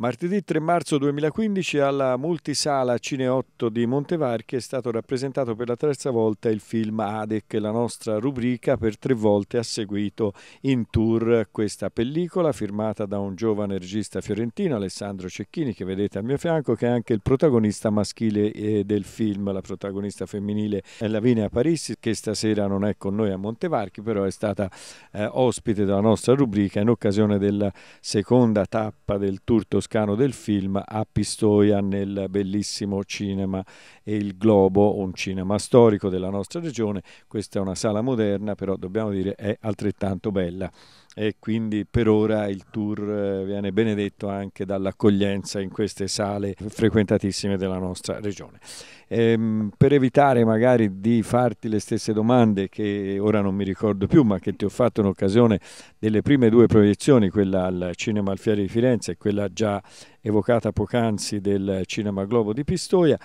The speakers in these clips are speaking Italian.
Martedì 3 marzo 2015 alla Multisala Cineotto di Montevarchi è stato rappresentato per la terza volta il film ADEC, la nostra rubrica per tre volte ha seguito in tour questa pellicola firmata da un giovane regista fiorentino, Alessandro Cecchini, che vedete a mio fianco, che è anche il protagonista maschile eh, del film, la protagonista femminile è Lavinia Parissi, che stasera non è con noi a Montevarchi, però è stata eh, ospite della nostra rubrica in occasione della seconda tappa del tour toscano toscano del film a Pistoia nel bellissimo cinema e il Globo, un cinema storico della nostra regione. Questa è una sala moderna, però dobbiamo dire è altrettanto bella e quindi per ora il tour eh, viene benedetto anche dall'accoglienza in queste sale frequentatissime della nostra regione. Ehm, per evitare magari di farti le stesse domande che ora non mi ricordo più, ma che ti ho fatto in occasione delle prime due proiezioni, quella al Cinema Alfieri di Firenze e quella già evocata poc'anzi del Cinema Globo di Pistoia,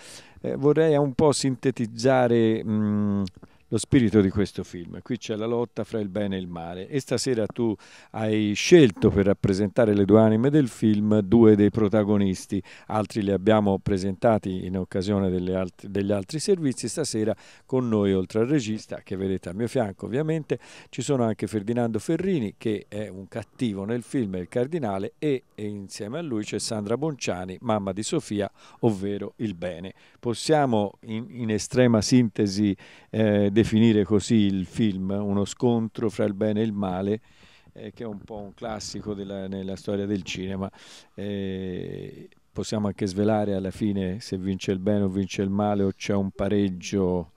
vorrei un po' sintetizzare mh, lo spirito di questo film. Qui c'è la lotta fra il bene e il male e stasera tu hai scelto per rappresentare le due anime del film due dei protagonisti, altri li abbiamo presentati in occasione alt- degli altri servizi, stasera con noi oltre al regista che vedete a mio fianco ovviamente ci sono anche Ferdinando Ferrini che è un cattivo nel film, il cardinale e, e insieme a lui c'è Sandra Bonciani, mamma di Sofia, ovvero il bene. Possiamo in, in estrema sintesi eh, definire così il film, uno scontro fra il bene e il male, eh, che è un po' un classico della, nella storia del cinema. Eh, possiamo anche svelare alla fine se vince il bene o vince il male o c'è un pareggio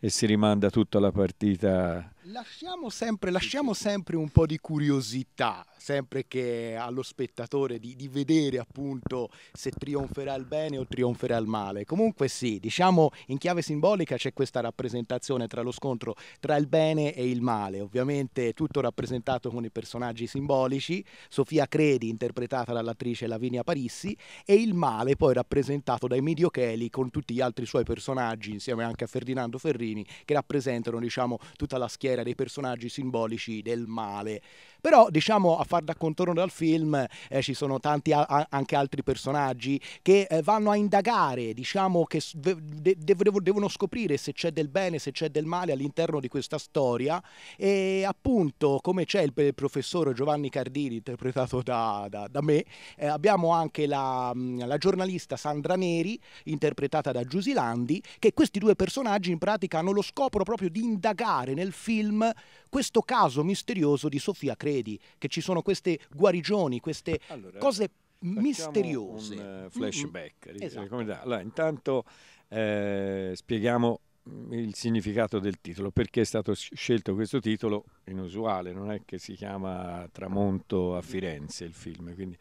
e si rimanda tutto alla partita. Lasciamo sempre, lasciamo sempre un po' di curiosità sempre che allo spettatore di, di, vedere appunto se trionferà il bene o trionferà il male. Comunque sì, diciamo in chiave simbolica c'è questa rappresentazione tra lo scontro tra il bene e il male, ovviamente tutto rappresentato con i personaggi simbolici, Sofia Credi interpretata dall'attrice Lavinia Parissi e il male poi rappresentato da Emidio Cheli con tutti gli altri suoi personaggi insieme anche a Ferdinando Ferrini che rappresentano diciamo tutta la schiera dei personaggi simbolici del male. Però diciamo a far da contorno dal film eh, ci sono tanti a- anche altri personaggi che eh, vanno a indagare, diciamo che de- de- devono scoprire se c'è del bene, se c'è del male all'interno di questa storia e appunto come c'è il, il professore Giovanni Cardini interpretato da, da, da me, eh, abbiamo anche la, la, giornalista Sandra Neri interpretata da Giusilandi che questi due personaggi in pratica hanno lo scopo proprio di indagare nel film questo caso misterioso di Sofia Credi, che ci sono queste guarigioni, queste allora, cose misteriose. Un uh, flashback. Mm-hmm. Esatto. Allora, intanto eh, spieghiamo il significato del titolo, perché è stato scelto questo titolo inusuale, non è che si chiama Tramonto a Firenze il film, quindi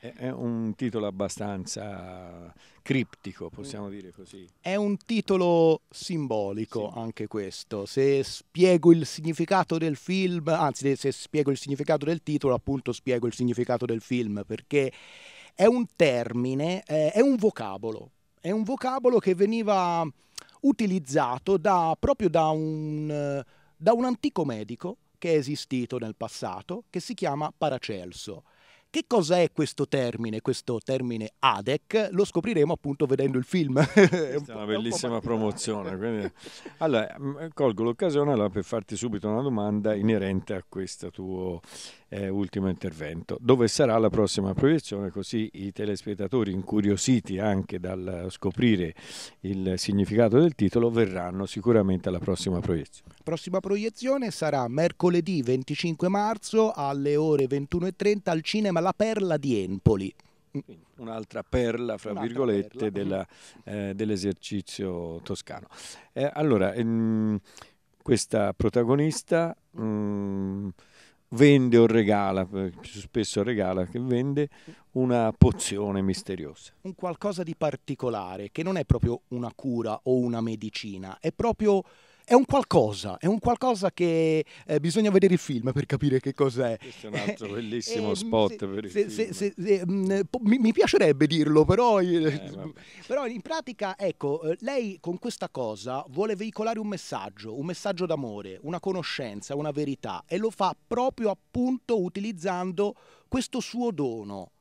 è un titolo abbastanza criptico, possiamo dire così. È un titolo simbolico sì. anche questo. Se spiego il significato del film, anzi se spiego il significato del titolo, appunto spiego il significato del film, perché è un termine, è un vocabolo, è un vocabolo che veniva utilizzato da, proprio da un, da un antico medico che è esistito nel passato, che si chiama Paracelso. Che cos'è questo termine, questo termine ADEC? Lo scopriremo appunto vedendo il film. è una bellissima un promozione. Quindi... Allora, colgo l'occasione allora, per farti subito una domanda inerente a questo tuo eh, ultimo intervento. Dove sarà la prossima proiezione? Così i telespettatori, incuriositi anche dal scoprire il significato del titolo, verranno sicuramente alla prossima proiezione. Prossima proiezione sarà mercoledì 25 marzo alle ore 21.30 al cinema La Perla di Empoli. Un'altra perla, fra Un'altra virgolette, perla. Della, eh, dell'esercizio toscano. Eh, allora, ehm, questa protagonista mh, mm, vende o regala, più spesso regala che vende, una pozione misteriosa. Un qualcosa di particolare, che non è proprio una cura o una medicina, è proprio è un qualcosa, è un qualcosa che eh, bisogna vedere il film per capire che cos'è. Questo è un altro bellissimo eh, spot se, per il se, film. Se, se, mh, mm, mi, mi, piacerebbe dirlo, però, eh, però in pratica, ecco, eh, lei con questa cosa vuole veicolare un messaggio, un messaggio d'amore, una conoscenza, una verità e lo fa proprio appunto utilizzando questo suo dono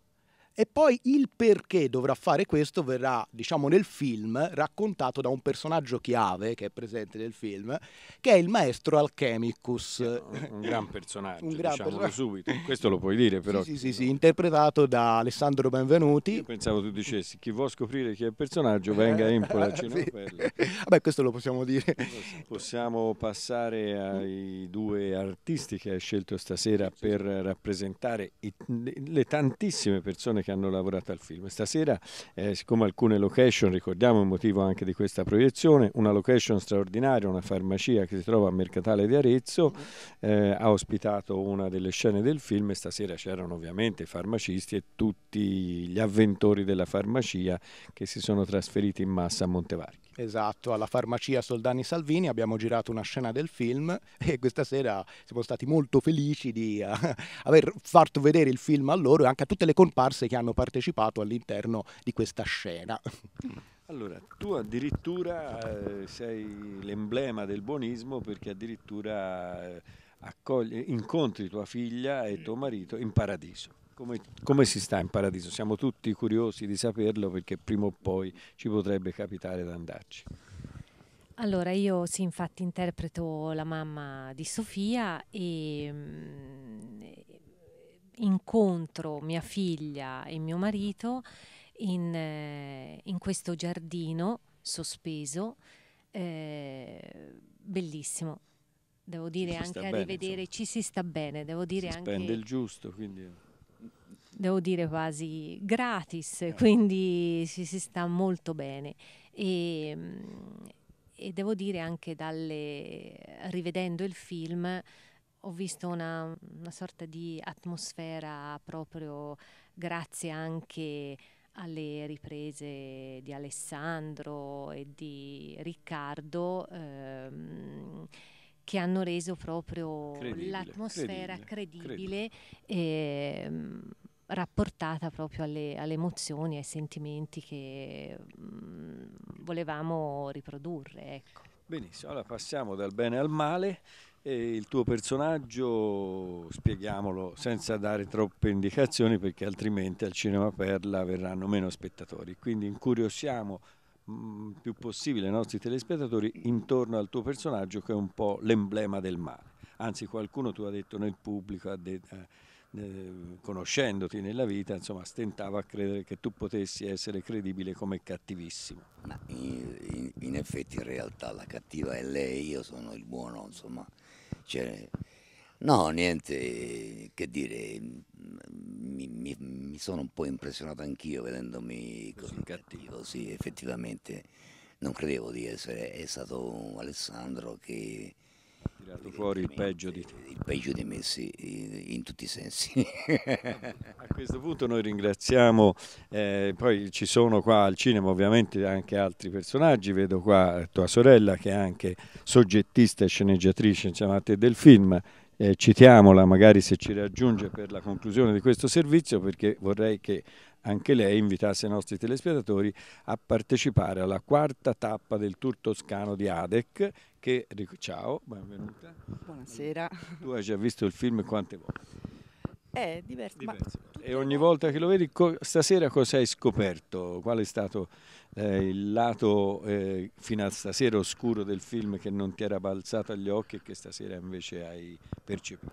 E poi il perché dovrà fare questo verrà, diciamo, nel film raccontato da un personaggio chiave che è presente nel film, che è il maestro Alchemicus. Un, gran personaggio, un gran personaggio. subito. Questo lo puoi dire però. Sì, sì, sì, sì, interpretato da Alessandro Benvenuti. Io pensavo tu dicessi, chi vuole scoprire chi è il personaggio venga in Polacino. sì. Vabbè, questo lo possiamo dire. Possiamo passare ai due artisti che hai scelto stasera per rappresentare le tantissime persone che hanno lavorato al film. Stasera, eh, siccome alcune location, ricordiamo il motivo anche di questa proiezione, una location straordinaria, una farmacia che si trova a Mercatale di Arezzo, eh, ha ospitato una delle scene del film e stasera c'erano ovviamente i farmacisti e tutti gli avventori della farmacia che si sono trasferiti in massa a Montevarchi. Esatto, alla farmacia Soldani Salvini abbiamo girato una scena del film e questa sera siamo stati molto felici di uh, aver fatto vedere il film a loro e anche a tutte le comparse che hanno partecipato all'interno di questa scena. Allora, tu addirittura eh, sei l'emblema del buonismo perché addirittura eh, accogli, incontri tua figlia e tuo marito in paradiso. Come, come, si sta in paradiso? Siamo tutti curiosi di saperlo perché prima o poi ci potrebbe capitare di andarci. Allora, io sì, infatti interpreto la mamma di Sofia e mh, mm, incontro mia figlia e mio marito in, eh, in questo giardino sospeso, eh, bellissimo. Devo dire anche a rivedere, ci si sta bene, devo dire si anche... spende il giusto, quindi devo dire quasi gratis, eh. quindi si, si sta molto bene. E, e, devo dire anche dalle, rivedendo il film ho visto una, una sorta di atmosfera proprio grazie anche alle riprese di Alessandro e di Riccardo ehm, che hanno reso proprio credibile, l'atmosfera credibile, credibile, credibile. Ehm, rapportata proprio alle, alle, emozioni, ai sentimenti che mh, mm, volevamo riprodurre. Ecco. Benissimo, allora passiamo dal bene al male. E il tuo personaggio, spieghiamolo senza dare troppe indicazioni perché altrimenti al Cinema Perla verranno meno spettatori. Quindi incuriosiamo mm, più possibile i nostri telespettatori intorno al tuo personaggio che è un po' l'emblema del male. Anzi qualcuno tu ha detto nel pubblico, ha detto, eh, conoscendoti nella vita, insomma, stentava a credere che tu potessi essere credibile come cattivissimo. In, in, in, effetti in realtà la cattiva è lei, io sono il buono, insomma. Cioè, no, niente, che dire, mi, mi, mi, sono un po' impressionato anch'io vedendomi così, così cattivo, sì, effettivamente non credevo di essere, è stato Alessandro che tirato fuori il peggio di te. Il peggio di me, sì, in tutti i sensi. A questo punto noi ringraziamo, eh, poi ci sono qua al cinema ovviamente anche altri personaggi, vedo qua tua sorella che è anche soggettista e sceneggiatrice insomma, del film, eh, citiamola magari se ci raggiunge per la conclusione di questo servizio perché vorrei che anche lei invitasse i nostri telespettatori a partecipare alla quarta tappa del Tour Toscano di ADEC che, ciao, benvenuta. Buonasera. Tu hai già visto il film quante volte? È diverso. diverso. E ogni volta che lo vedi, stasera cosa hai scoperto? Qual è stato eh, il lato eh, fino a stasera oscuro del film che non ti era balzato agli occhi e che stasera invece hai percepito?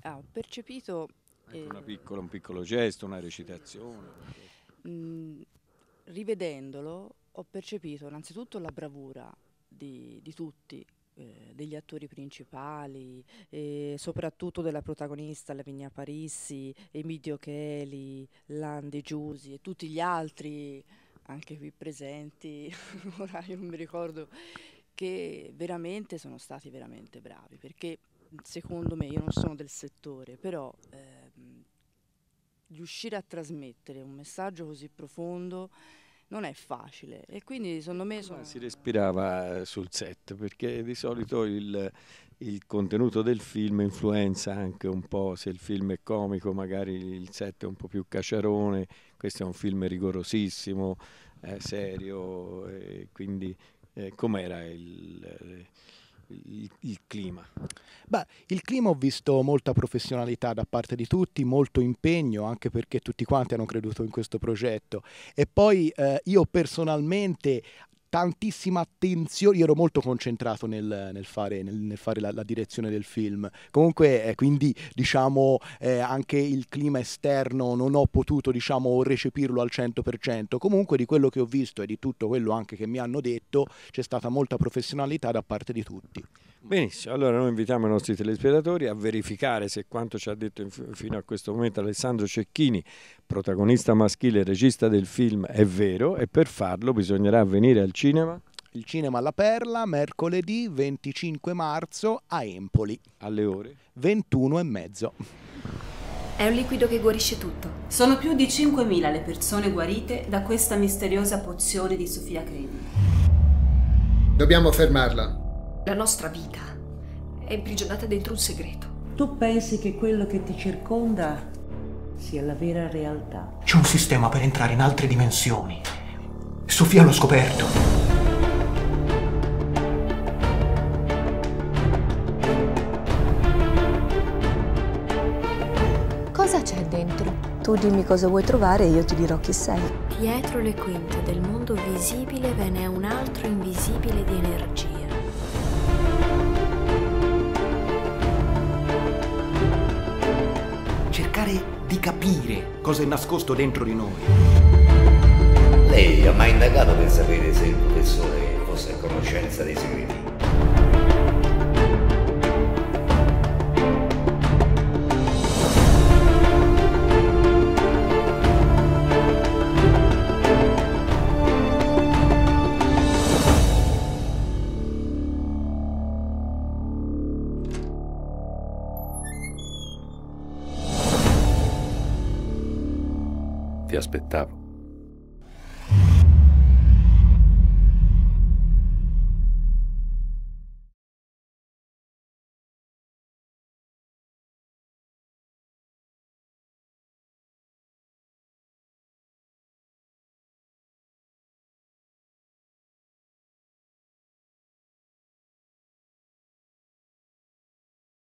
Ah, ho percepito Ecco piccola, un piccolo gesto, una recitazione. Mh, mm, rivedendolo ho percepito innanzitutto la bravura di, di tutti, eh, degli attori principali, eh, soprattutto della protagonista Lavinia Parissi, Emidio Cheli, Landi Giusi e tutti gli altri, anche qui presenti, ora io non mi ricordo, che veramente sono stati veramente bravi, perché secondo me, io non sono del settore, però... Eh, riuscire a trasmettere un messaggio così profondo non è facile. E quindi secondo me sono... si respirava eh, sul set perché di solito il, il, contenuto del film influenza anche un po' se il film è comico magari il set è un po' più caciarone questo è un film rigorosissimo eh, serio eh, quindi eh, com'era il, il, il clima? Beh, il clima ho visto molta professionalità da parte di tutti, molto impegno, anche perché tutti quanti hanno creduto in questo progetto. E poi eh, io personalmente tantissima attenzione, io ero molto concentrato nel, nel fare, nel, nel fare la, la, direzione del film, comunque eh, quindi diciamo eh, anche il clima esterno non ho potuto diciamo recepirlo al 100%, comunque di quello che ho visto e di tutto quello anche che mi hanno detto c'è stata molta professionalità da parte di tutti. Benissimo, allora noi invitiamo i nostri telespettatori a verificare se quanto ci ha detto fino a questo momento Alessandro Cecchini, protagonista maschile e regista del film, è vero e per farlo bisognerà venire al cinema. Il cinema alla Perla, mercoledì 25 marzo a Empoli. Alle ore? 21 e mezzo. È un liquido che guarisce tutto. Sono più di 5.000 le persone guarite da questa misteriosa pozione di Sofia Credi. Dobbiamo fermarla. La nostra vita è imprigionata dentro un segreto. Tu pensi che quello che ti circonda sia la vera realtà? C'è un sistema per entrare in altre dimensioni. Sofia l'ha scoperto. Cosa c'è dentro? Tu dimmi cosa vuoi trovare e io ti dirò chi sei. Dietro le quinte del mondo visibile ve n'è un altro invisibile di energia cercare di capire cosa è nascosto dentro di noi. Lei ha mai indagato per sapere se il professore fosse a conoscenza dei segreti? Aspettavo.